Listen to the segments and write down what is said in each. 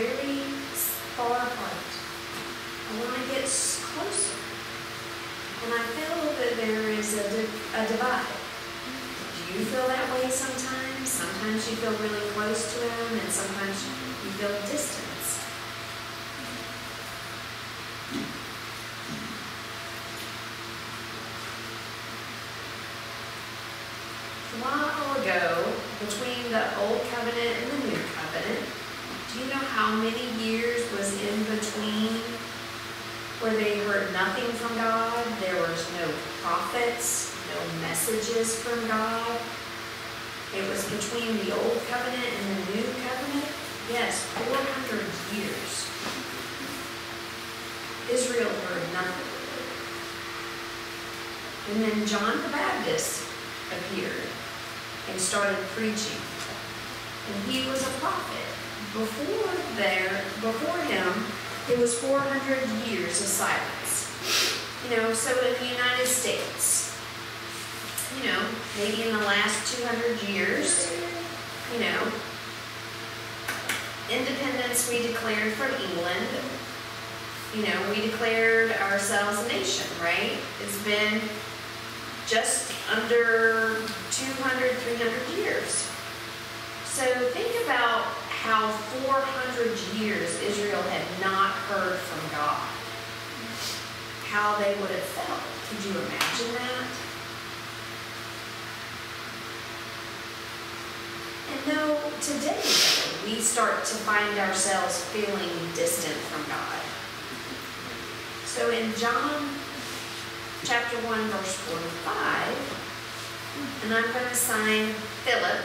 very far apart. I want to get closer. And I feel that there is a, di a divide. Do you feel that way sometimes? Sometimes you feel really close to Him, and sometimes you feel distance. A while ago, between the Old Covenant how many years was in between where they heard nothing from God? There was no prophets, no messages from God. It was between the Old Covenant and the New Covenant. Yes, 400 years. Israel heard nothing. And then John the Baptist appeared and started preaching. And he was a prophet. Before there, before him, it was 400 years of silence. You know, so in the United States, you know, maybe in the last 200 years, you know, independence we declared from England. You know, we declared ourselves a nation, right? It's been just under 200, 300 years. So think about how 400 years Israel had not heard from God. How they would have felt. Could you imagine that? And though today we start to find ourselves feeling distant from God. So in John chapter 1, verse 45, and I'm going to assign Philip.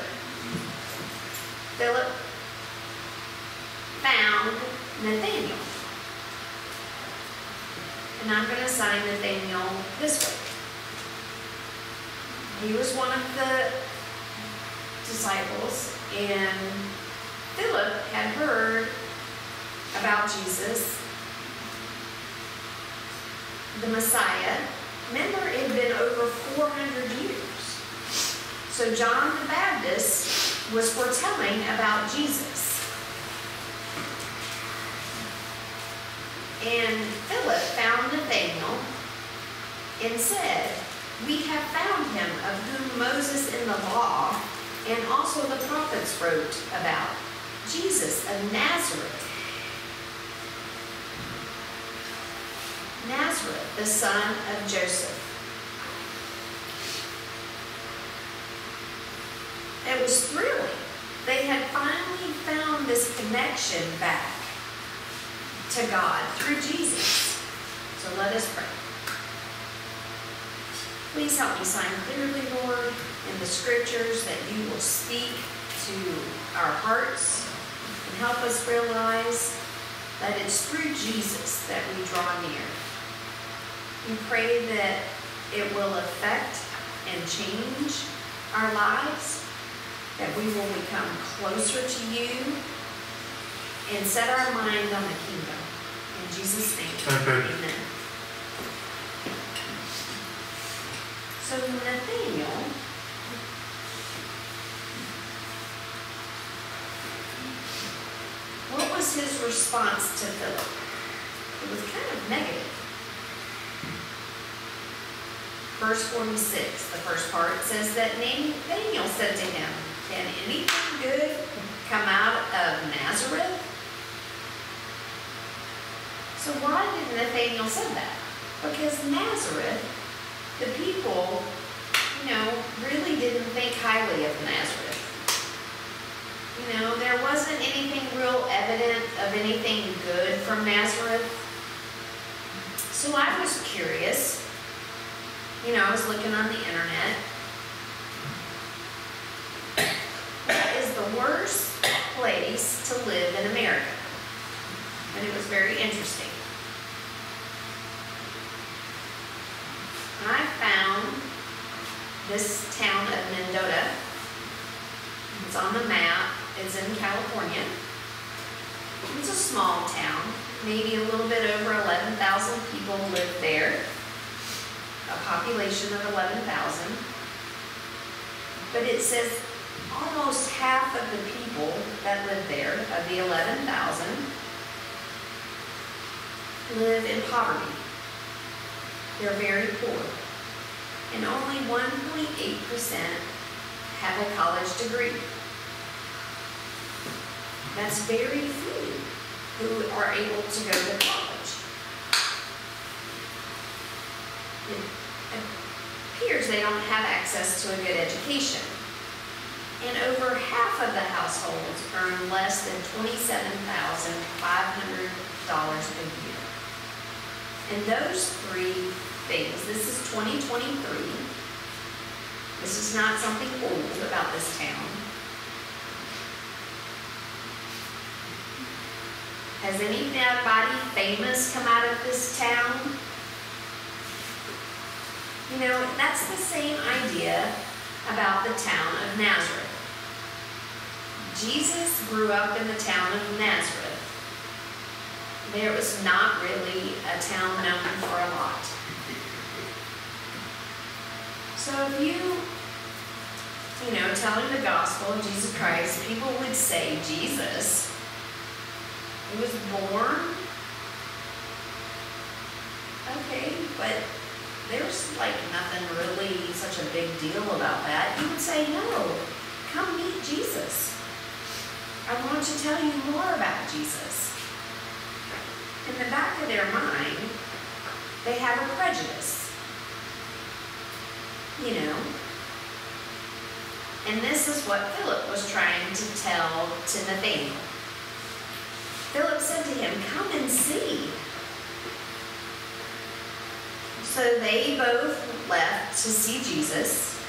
Philip found Nathanael. And I'm going to assign Nathanael this way. He was one of the disciples, and Philip had heard about Jesus, the Messiah. Remember, it had been over 400 years. So John the Baptist was foretelling about Jesus. And Philip found Nathanael and said, We have found him of whom Moses in the law and also the prophets wrote about, Jesus of Nazareth. Nazareth, the son of Joseph. It was thrilling. They had finally found this connection back to God through Jesus. So let us pray. Please help me sign clearly, Lord, in the scriptures that you will speak to our hearts and help us realize that it's through Jesus that we draw near. We pray that it will affect and change our lives, that we will become closer to you and set our mind on the kingdom. In Jesus' name, Amen. amen. So Nathanael what was his response to Philip? It was kind of negative. Verse 46, the first part, says that Nathanael said to him, Can anything good come out of Nazareth? So why did Nathanael say that? Because Nazareth, the people, you know, really didn't think highly of Nazareth. You know, there wasn't anything real evident of anything good from Nazareth. So I was curious. You know, I was looking on the internet. What is the worst place to live in America? And it was very interesting. I found this town of Mendota. It's on the map. It's in California. It's a small town. Maybe a little bit over 11,000 people live there. A population of 11,000. But it says almost half of the people that live there, of the 11,000, live in poverty. They're very poor. And only 1.8% have a college degree. That's very few who are able to go to college. It appears they don't have access to a good education. And over half of the households earn less than $27,500 a year. And those three things, this is 2023. This is not something old about this town. Has anybody famous come out of this town? You know, that's the same idea about the town of Nazareth. Jesus grew up in the town of Nazareth. There was not really a town known for a lot. So if you, you know, telling the gospel of Jesus Christ, people would say Jesus was born. Okay, but there's like nothing really such a big deal about that. You would say, no, come meet Jesus. I want to tell you more about Jesus. In the back of their mind, they have a prejudice. You know? And this is what Philip was trying to tell to Nathanael. Philip said to him, Come and see. So they both left to see Jesus,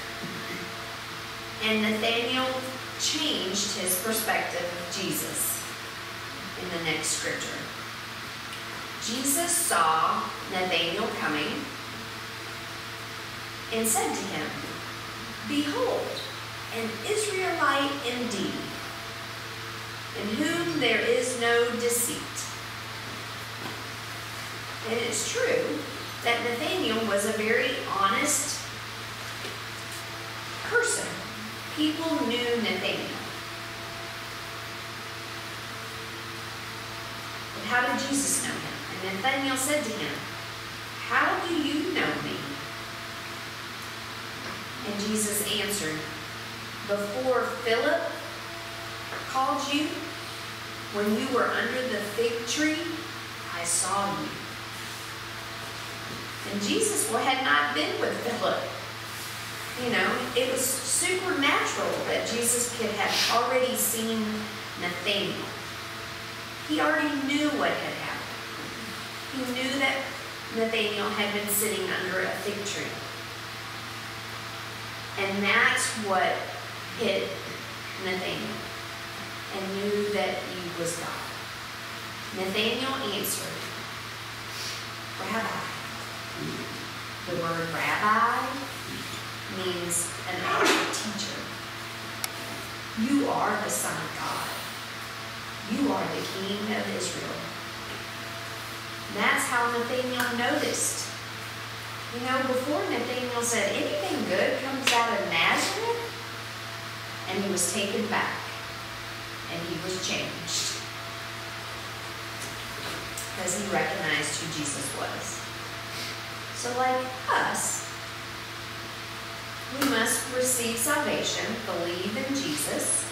and Nathanael changed his perspective of Jesus in the next scripture. Jesus saw Nathanael coming and said to him, Behold, an Israelite indeed in whom there is no deceit. And it's true that Nathanael was a very honest person. People knew Nathanael. But how did Jesus know him? And Nathanael said to him, How do you know me? And Jesus answered, Before Philip called you, when you were under the fig tree, I saw you. And Jesus had not been with Philip. You know, it was supernatural that Jesus could have already seen Nathanael. He already knew what had. He knew that Nathanael had been sitting under a fig tree. And that's what hit Nathanael and knew that he was God. Nathanael answered, Rabbi. The word rabbi means an honored teacher. You are the Son of God. You are the King of Israel. That's how Nathanael noticed. You know, before Nathanael said, anything good comes out of Nazareth, and he was taken back and he was changed because he recognized who Jesus was. So, like us, we must receive salvation, believe in Jesus,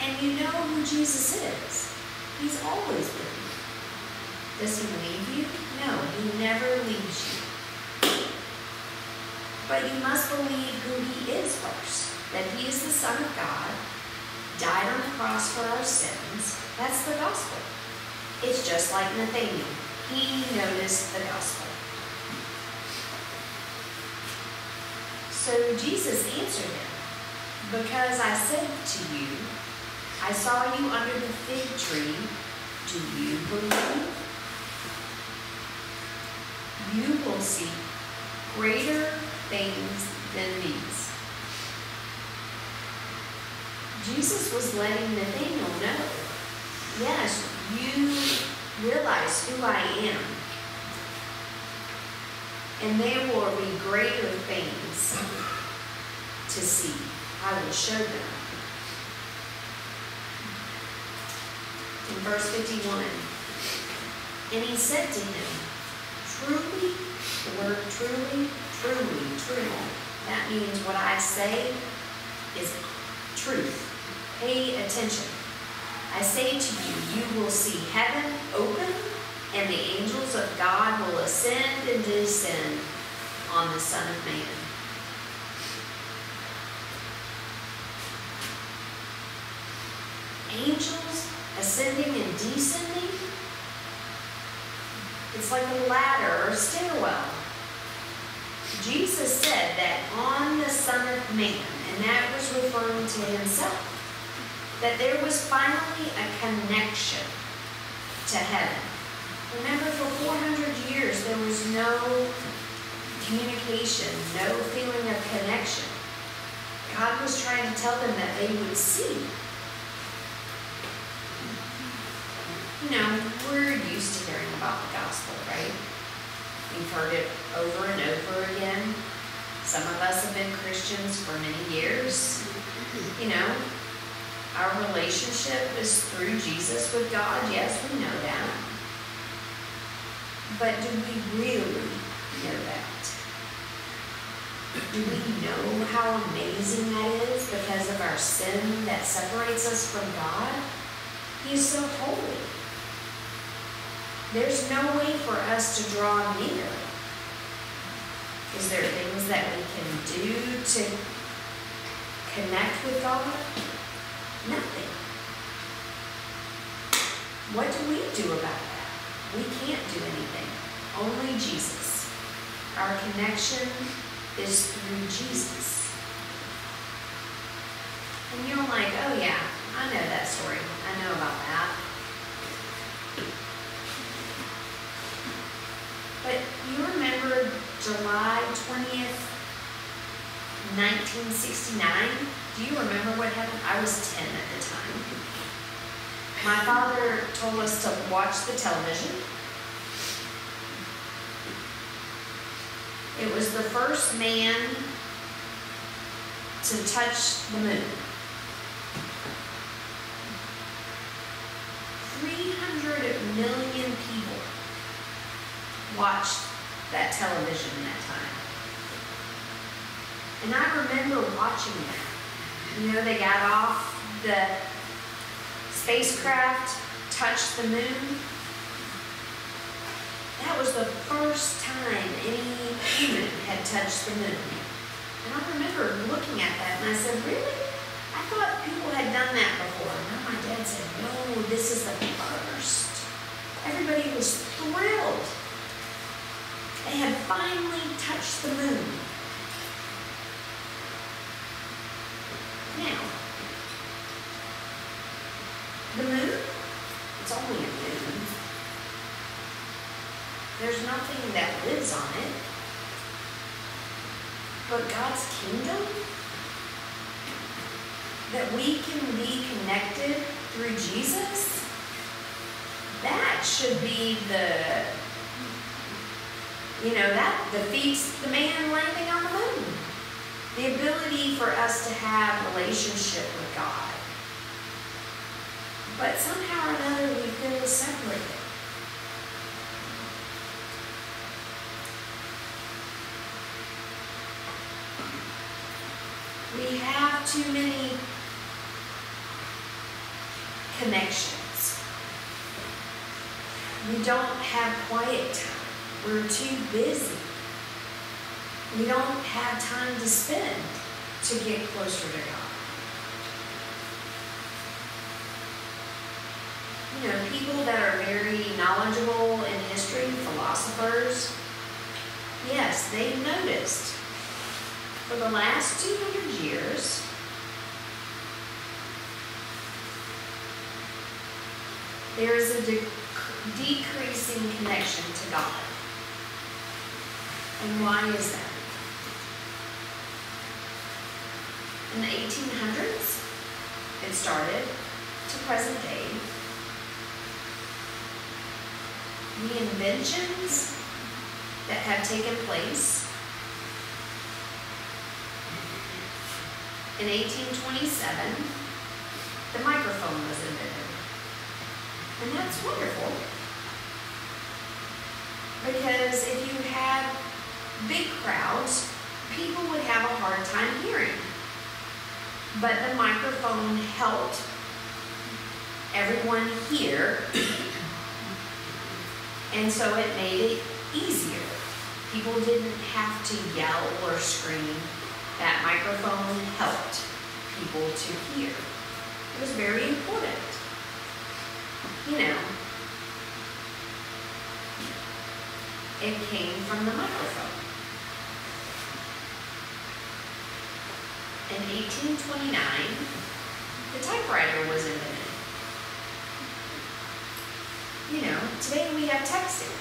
and you know who Jesus is. He's always with. Does he leave you? No, he never leaves you. But you must believe who he is first, that he is the Son of God, died on the cross for our sins. That's the gospel. It's just like Nathanael. He noticed the gospel. So Jesus answered him, Because I said to you, I saw you under the fig tree, do you believe? You will see greater things than these. Jesus was letting Nathanael know, yes, you realize who I am. And there will be greater things to see. I will show them. In verse 51, and he said to him, Truly, the word truly, truly, true. That means what I say is truth. Pay attention. I say to you, you will see heaven open and the angels of God will ascend and descend on the Son of Man. Angels ascending and descending? It's like a ladder or stairwell. Jesus said that on the Son of Man, and that was referring to himself, that there was finally a connection to heaven. Remember, for 400 years, there was no communication, no feeling of connection. God was trying to tell them that they would see. You know, we're used to hearing about the gospel, right? We've heard it over and over again. Some of us have been Christians for many years. You know, our relationship is through Jesus with God. Yes, we know that. But do we really know that? Do we know how amazing that is because of our sin that separates us from God? He is so holy. There's no way for us to draw near. Is there things that we can do to connect with God? Nothing. What do we do about that? We can't do anything. Only Jesus. Our connection is through Jesus. And you're like, oh yeah, I know that story. I know about that. But you remember July 20th, 1969? Do you remember what happened? I was 10 at the time. My father told us to watch the television. It was the first man to touch the moon. 300 million people watched that television that time. And I remember watching that. You know, they got off the spacecraft, touched the moon. That was the first time any human had touched the moon. And I remember looking at that and I said, really? I thought people had done that before. And my dad said, no, this is the first. Everybody was thrilled. They had finally touched the moon. Now, the moon, it's only a moon. There's nothing that lives on it. But God's kingdom, that we can be connected through Jesus, that should be the you know, that defeats the man landing on the moon. The ability for us to have relationship with God. But somehow or another we feel separated. We have too many connections. We don't have quiet time. We're too busy. We don't have time to spend to get closer to God. You know, people that are very knowledgeable in history, philosophers, yes, they've noticed for the last 200 years, there is a de decreasing connection to God. And why is that? In the 1800s, it started to present day. The inventions that have taken place in 1827, the microphone was invented. And that's wonderful. Because if you had big crowds, people would have a hard time hearing. But the microphone helped everyone hear, and so it made it easier. People didn't have to yell or scream. That microphone helped people to hear. It was very important. You know, it came from the microphone. In 1829, the typewriter was invented. You know, today we have texting,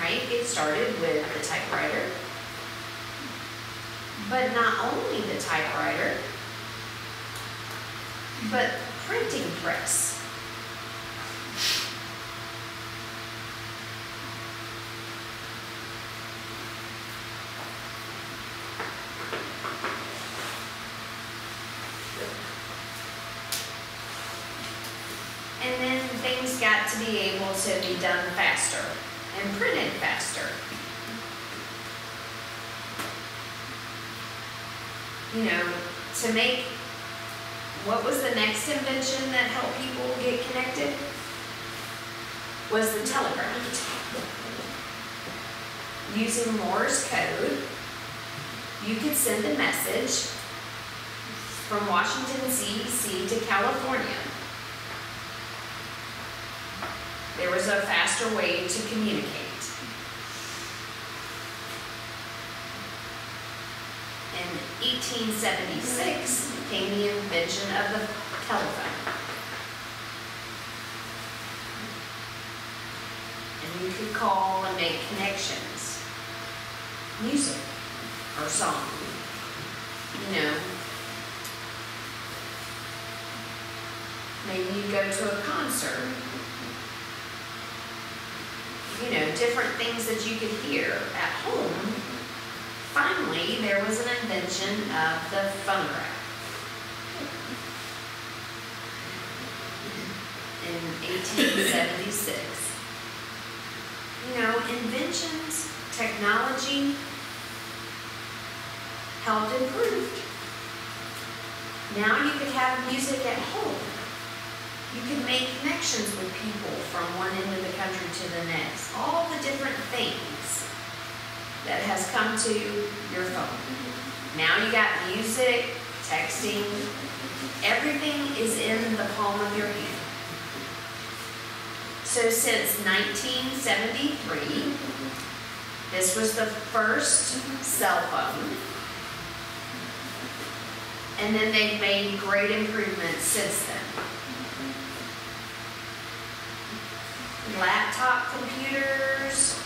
right? It started with the typewriter. But not only the typewriter, but printing press. And then things got to be able to done faster and printed faster. You know, to make, what was the next invention that helped people get connected? Was the telegraph. Using Morse code, you could send a message from Washington DC to California. There was a faster way to communicate. In 1876 came the invention of the telephone. And you could call and make connections, music or song. You know, maybe you go to a concert you know, different things that you could hear at home, finally there was an invention of the phonograph. In 1876. You know, inventions, technology helped improve. Now you could have music at home. You could make connections with people from one end of the country to the next. All the different things that has come to your phone. Now you got music, texting, everything is in the palm of your hand. So since 1973, this was the first cell phone. And then they've made great improvements since then. Laptop computers.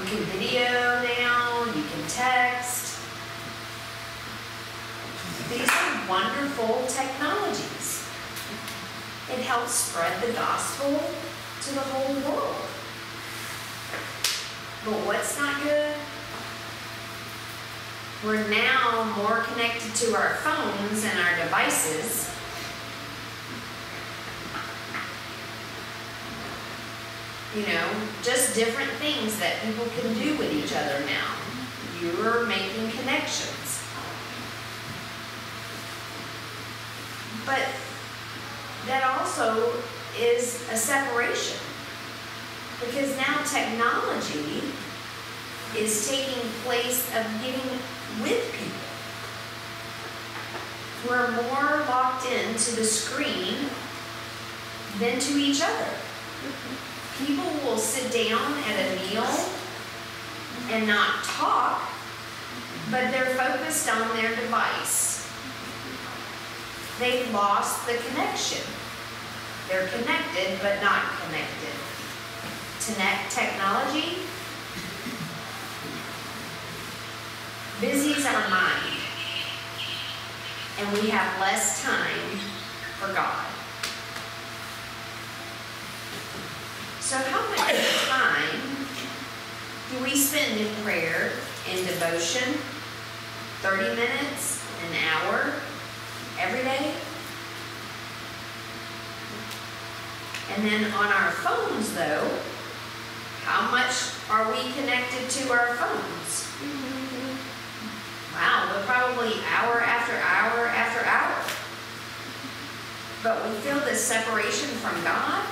You can video now, you can text. These are wonderful technologies. It helps spread the gospel to the whole world. But what's not good? We're now more connected to our phones and our devices you know, just different things that people can do with each other now. You're making connections. But that also is a separation because now technology is taking place of getting with people. We're more locked into the screen than to each other people will sit down at a meal and not talk, but they're focused on their device. They've lost the connection. They're connected, but not connected. Connect technology busies our mind, and we have less time for God. So how much time do we spend in prayer and devotion? 30 minutes? an hour every day. And then on our phones, though, how much are we connected to our phones? Wow, we're probably hour after hour after hour. But we feel this separation from God.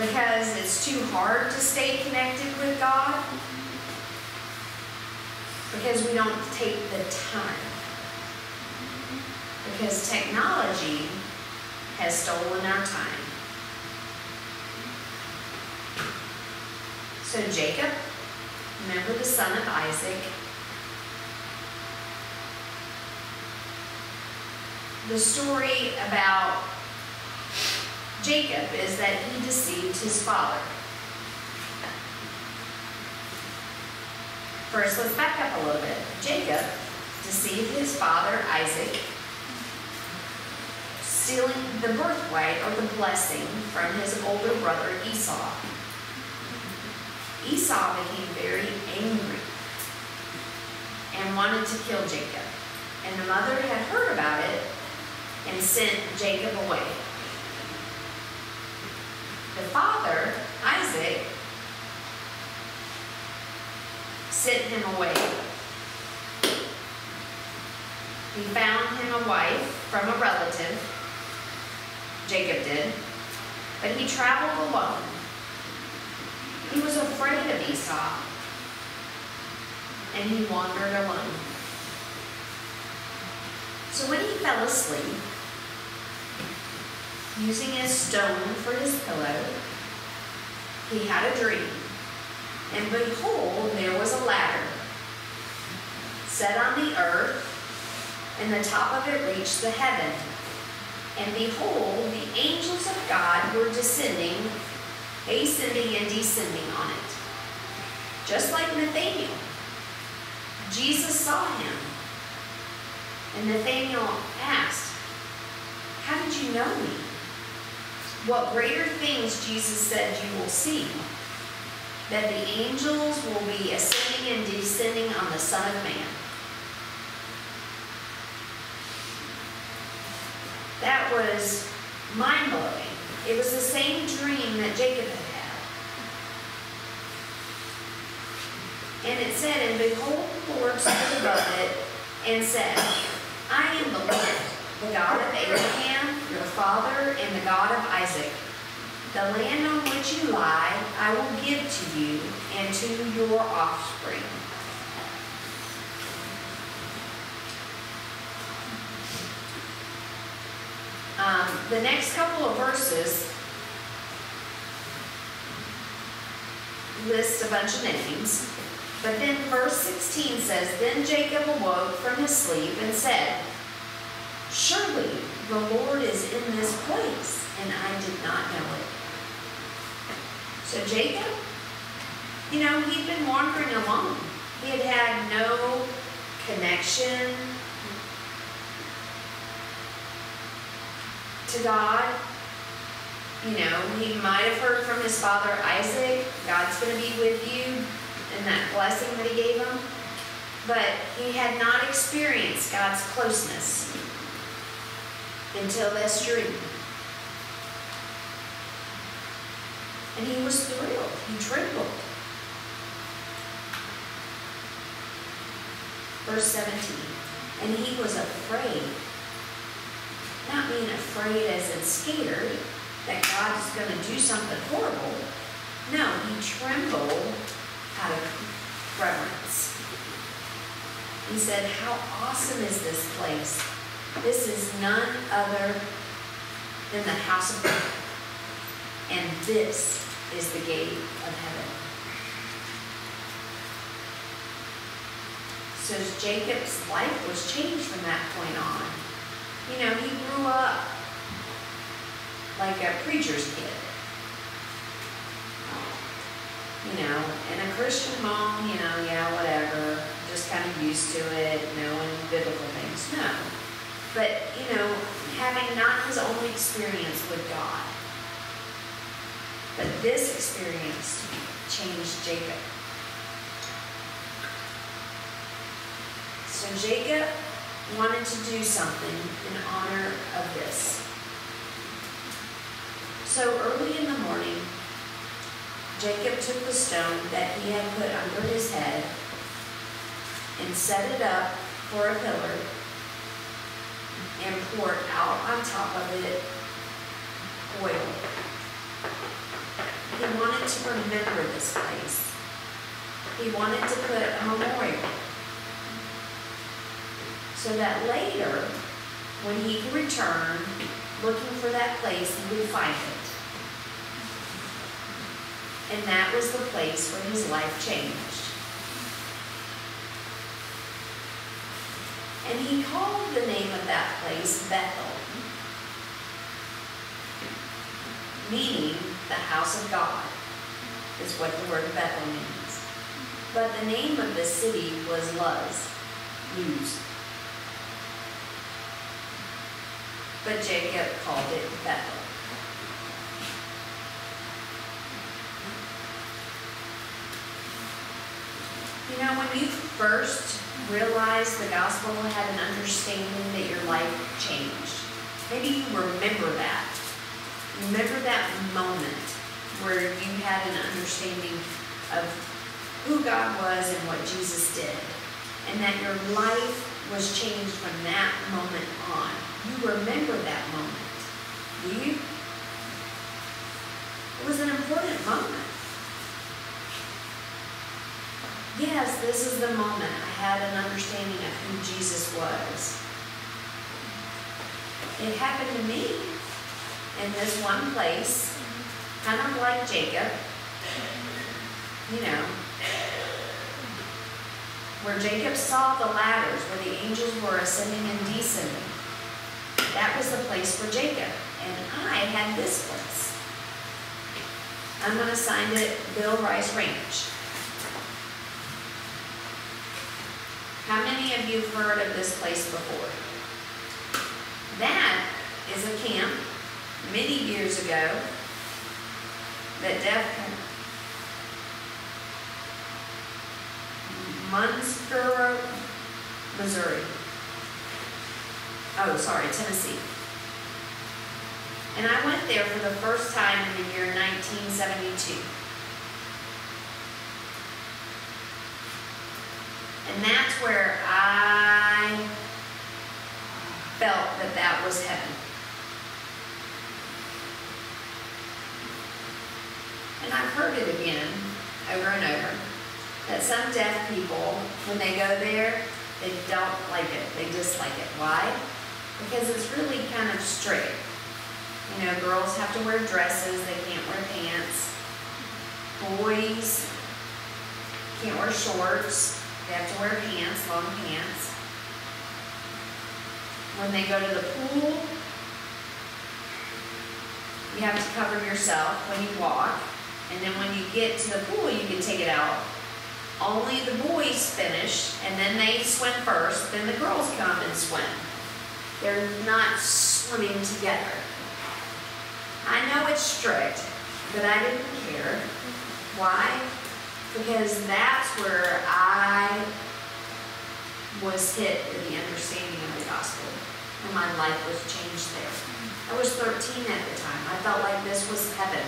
Because it's too hard to stay connected with God. Because we don't take the time. Because technology has stolen our time. So Jacob, remember the son of Isaac, the story about Jacob is that he deceived his father. First, let's back up a little bit. Jacob deceived his father Isaac, stealing the birthright or the blessing from his older brother Esau. Esau became very angry and wanted to kill Jacob. And the mother had heard about it and sent Jacob away. The father, Isaac, sent him away. He found him a wife from a relative, Jacob did, but he traveled alone he was afraid of Esau, and he wandered alone. So when he fell asleep, using a stone for his pillow, he had a dream. And behold, there was a ladder set on the earth, and the top of it reached the heaven. And behold, the angels of God were descending ascending and descending on it. Just like Nathanael. Jesus saw him. And Nathanael asked, How did you know me? What greater things Jesus said you will see? That the angels will be ascending and descending on the Son of Man. That was mind blowing. It was the same dream that Jacob had had. And it said, And behold, the Lord stood above it and said, I am the Lord, the God of Abraham, your father, and the God of Isaac. The land on which you lie, I will give to you and to your offspring. Um, the next couple of verses list a bunch of names. But then verse 16 says, Then Jacob awoke from his sleep and said, Surely the Lord is in this place, and I did not know it. So Jacob, you know, he'd been wandering alone. He had had no connection to God. You know, he might have heard from his father Isaac, God's going to be with you, and that blessing that he gave him. But he had not experienced God's closeness until this dream. And he was thrilled. He trembled. Verse 17. And he was afraid not being afraid as in scared that God is going to do something horrible. No, he trembled out of reverence. He said, How awesome is this place? This is none other than the house of God. And this is the gate of heaven. So Jacob's life was changed from that point on you know, he grew up like a preacher's kid. You know, in a Christian home, you know, yeah, whatever, just kind of used to it, knowing biblical things. No but you know, having not his own experience with God, but this experience changed Jacob. So Jacob wanted to do something in honor of this. So early in the morning, Jacob took the stone that he had put under his head and set it up for a pillar and poured out on top of it oil. He wanted to remember this place. He wanted to put a memorial so that later, when he could return looking for that place, he would find it. And that was the place where his life changed. And he called the name of that place Bethel, meaning the house of God, is what the word Bethel means. But the name of the city was Luz, Luz. But Jacob called it Bethel. You know, when you first realized the gospel had an understanding that your life changed, maybe you remember that. Remember that moment where you had an understanding of who God was and what Jesus did, and that your life was changed from that moment on. You remember that moment. Do you? It was an important moment. Yes, this is the moment I had an understanding of who Jesus was. It happened to me in this one place, kind of like Jacob, you know, where Jacob saw the ladders where the angels were ascending and descending. That was the place for Jacob, and I had this place. I'm going to sign it Bill Rice Ranch. How many of you have heard of this place before? That is a camp many years ago that Dev Munster, Missouri. Oh, sorry, Tennessee. And I went there for the first time in the year 1972. And that's where I felt that that was heaven. And I've heard it again over and over that some deaf people, when they go there, they don't like it. They dislike it. Why? Because it's really kind of strict. You know, girls have to wear dresses, they can't wear pants. Boys can't wear shorts. They have to wear pants, long pants. When they go to the pool, you have to cover yourself when you walk. And then when you get to the pool, you can take it out. Only the boys finish, and then they swim first, then the girls come and swim. They're not swimming together. I know it's strict, but I didn't care. Why? Because that's where I was hit with the understanding of the gospel, and my life was changed there. I was 13 at the time. I felt like this was heaven.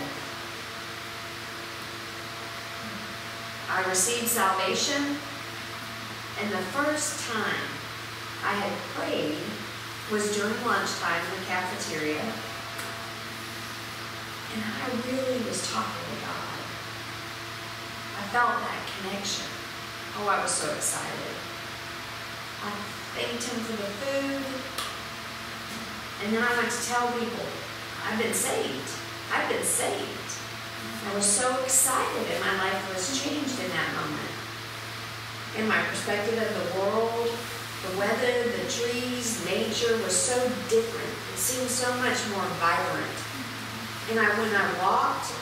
I received salvation, and the first time I had prayed was during lunchtime in the cafeteria, and I really was talking to God felt that connection. Oh, I was so excited. I thanked him for the food. And then I went to tell people, I've been saved. I've been saved. I was so excited and my life was changed in that moment. And my perspective of the world, the weather, the trees, nature was so different. It seemed so much more vibrant. And I, when I walked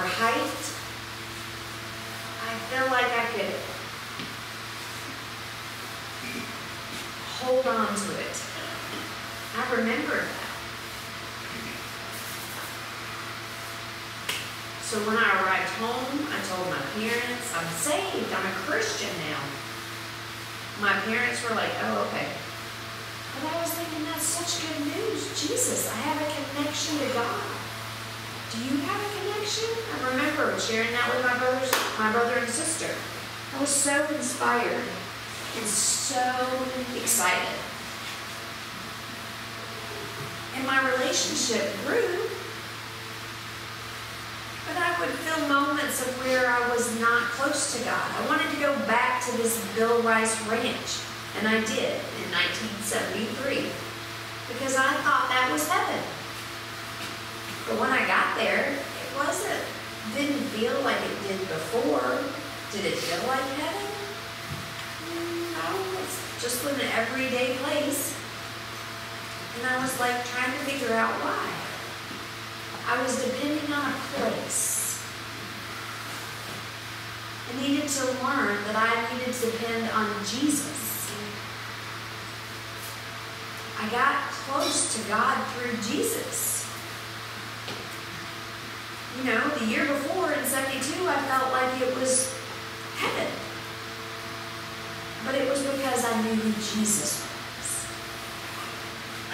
or hiked, I feel like I could hold on to it. I remember that. So when I arrived home, I told my parents, I'm saved, I'm a Christian now. my parents were like, oh, okay. But I was thinking, that's such good news. Jesus, I have a connection to God. Do you have a connection? I remember sharing that with my brothers, my brother and sister. I was so inspired and so excited. And my relationship grew. But I would feel moments of where I was not close to God. I wanted to go back to this Bill Rice ranch. And I did in 1973 because I thought that was heaven. But when I got there, it wasn't. Didn't feel like it did before. Did it feel like heaven? No, it's just an everyday place. And I was like trying to figure out why. I was depending on a place. I needed to learn that I needed to depend on Jesus. I got close to God through Jesus. You know, the year before in 72, I felt like it was heaven. But it was because I knew who Jesus was.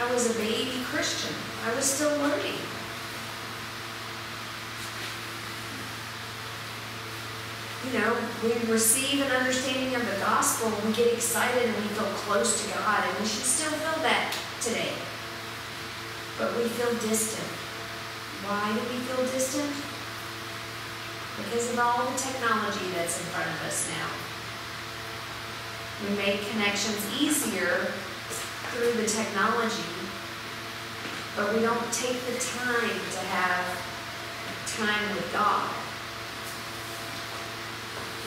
I was a baby Christian. I was still learning. you know, we receive an understanding of the gospel, we get excited and we feel close to God, and we should still feel that today. But we feel distant. Why do we feel distant? Because of all the technology that's in front of us now. We make connections easier through the technology, but we don't take the time to have time with God.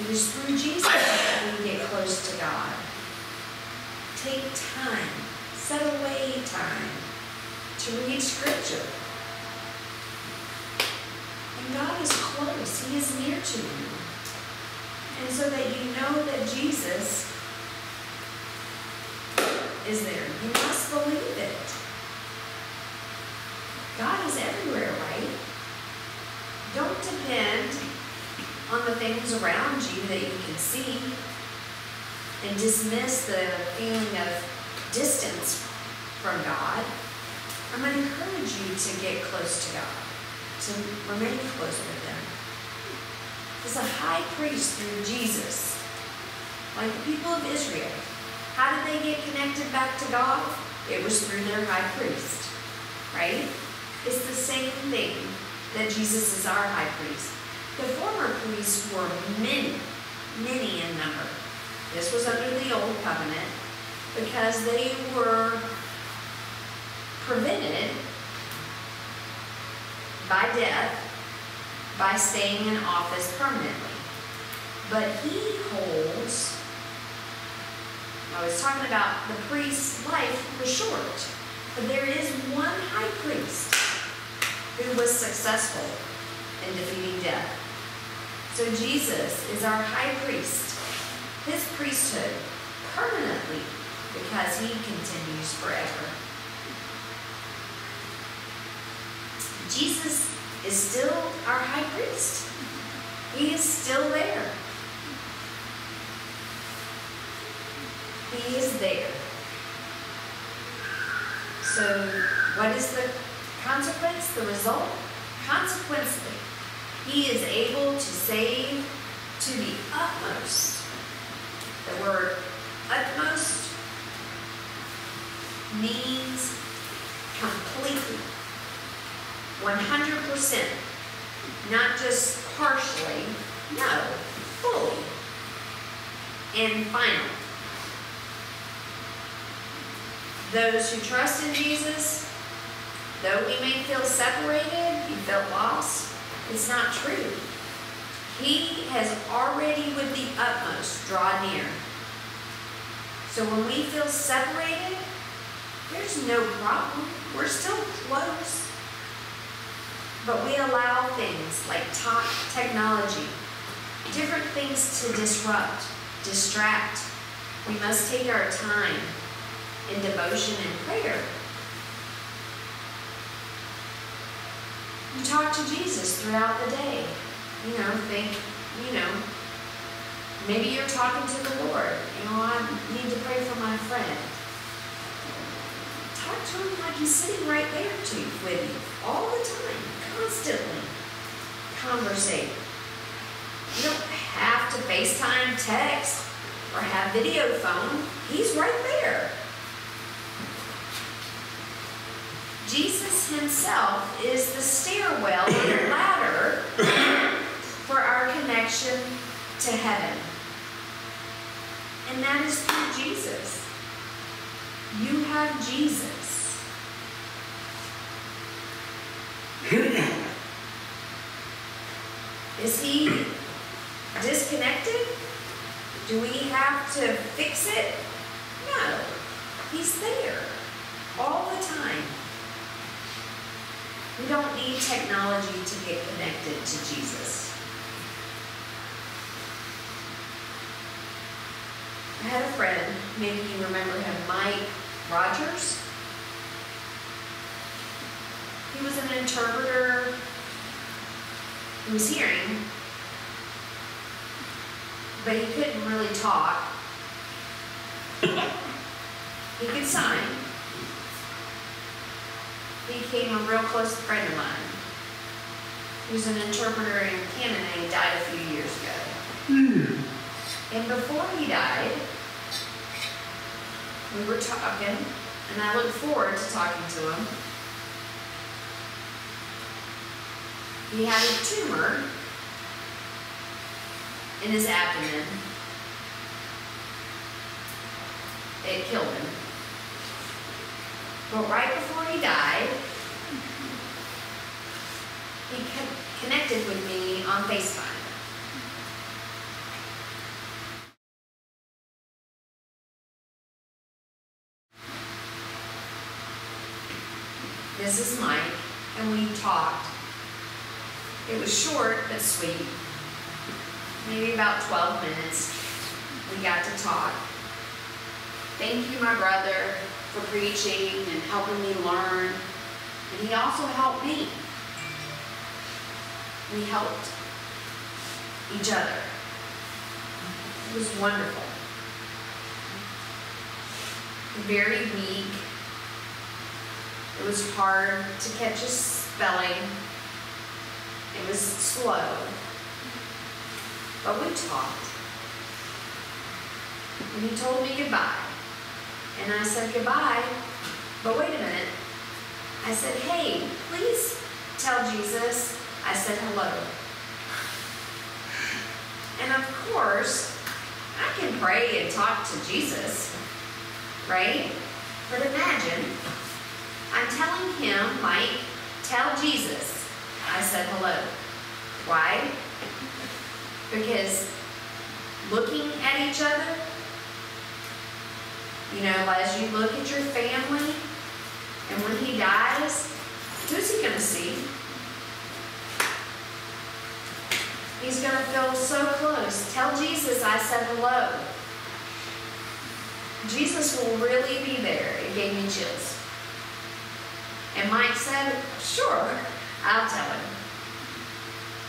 It is through Jesus that we get close to God. Take time, set away time to read Scripture. God is close, He is near to you. And so that you know that Jesus is there. You must believe it. God is everywhere, right? Don't depend on the things around you that you can see and dismiss the feeling of distance from God, I'm going to encourage you to get close to God, to remain close with them. As a high priest through Jesus, like the people of Israel, how did they get connected back to God? It was through their high priest, right? It's the same thing that Jesus is our high priest. The former priests were many, many in number. This was under the Old Covenant because they were prevented by death by staying in office permanently. But he holds, I was talking about the priest's life was short, but there is one high priest who was successful in defeating death. So Jesus is our high priest, his priesthood permanently because he continues forever. Jesus is still our high priest. He is still there. He is there. So, what is the consequence, the result? Consequently, he is able to save to the utmost. The word utmost means completely, 100%, not just partially, no, fully, and final. Those who trust in Jesus, though we may feel separated, you felt lost, it's not true. He has already, with the utmost, drawn near. So when we feel separated, there's no problem. We're still close. But we allow things like talk, technology, different things to disrupt, distract. We must take our time in devotion and prayer You talk to Jesus throughout the day. You know, think, you know, Maybe you're talking to the Lord. You know, I need to pray for my friend. Talk to him like he's sitting right there to you, with you all the time, constantly. Conversate. You don't have to FaceTime, text, or have video phone. He's right there. Jesus himself is the stairwell and ladder for our connection to heaven. And that is through Jesus. You have Jesus. Is he disconnected? Do we have to fix it? No. He's there all the time. We don't need technology to get connected to Jesus. I had a friend, maybe you remember him, Mike Rogers. He was an interpreter. He was hearing, but he couldn't really talk. he could sign. He became a real close friend of mine. He was an interpreter in Canada and he died a few years ago. Hmm. And before he died, we were talking, and I look forward to talking to him. He had a tumor in his abdomen. It killed him. But right before he died, he connected with me on FaceTime. This is Mike, and we talked. It was short but sweet. Maybe about 12 minutes. We got to talk. Thank you, my brother, for preaching and helping me learn. And he also helped me. We helped each other. It was wonderful. Very weak. It was hard to catch his spelling. It was slow. But we talked. And he told me goodbye. And I said goodbye. But wait a minute. I said, hey, please tell Jesus I said hello. And of course, I can pray and talk to Jesus, right? But imagine, I'm telling him, Mike, tell Jesus I said hello. Why? Because looking at each other, you know, as you look at your family, and when he dies, who's he going to see? He's going to feel so close. Tell Jesus I said hello. Jesus will really be there. It gave me chills. And Mike said, sure, I'll tell him.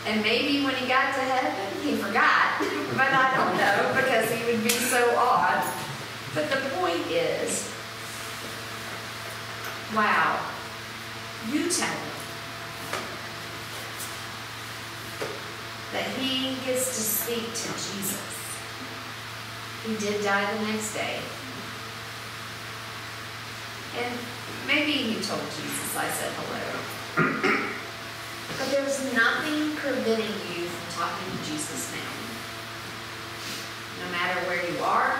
And maybe when he got to heaven, he forgot. but I don't know because he would be so odd. But the point is, wow, you tell him that he gets to speak to Jesus. He did die the next day. And maybe he told Jesus I said hello. but there's nothing preventing you from talking to Jesus now. No matter where you are.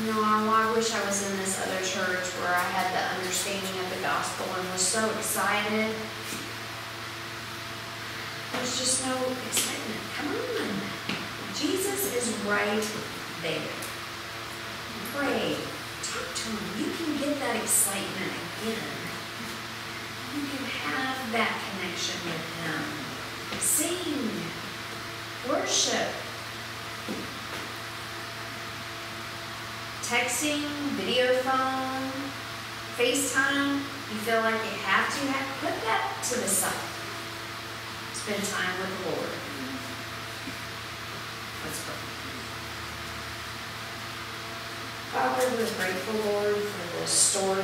You know, I wish I was in this other church where I had the understanding of the gospel and was so excited there's just no excitement. Come on. Jesus is right there. Pray. You can get that excitement again. You can have that connection with him. Sing. Worship. Texting, video phone, FaceTime, you feel like you have to, have, put that to the side spend time with the Lord. Let's pray. Father, we're grateful, Lord, for the story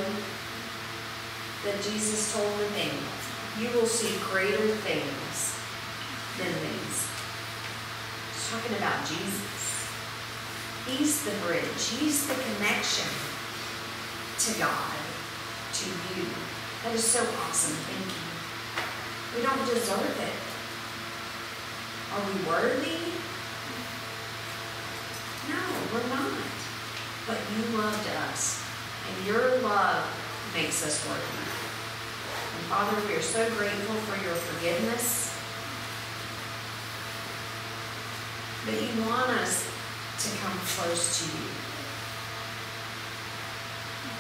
that Jesus told the Nathanael. You will see greater things than these. He's talking about Jesus. He's the bridge. He's the connection to God, to you. That is so awesome. Thank you. We don't deserve it. Are we worthy? No, we're not. But you loved us, and your love makes us worthy. And Father, we are so grateful for your forgiveness. But you want us to come close to you.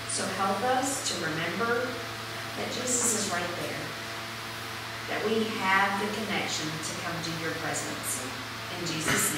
So help us to remember that Jesus is right there. That we have the connection to come to your presence. In Jesus'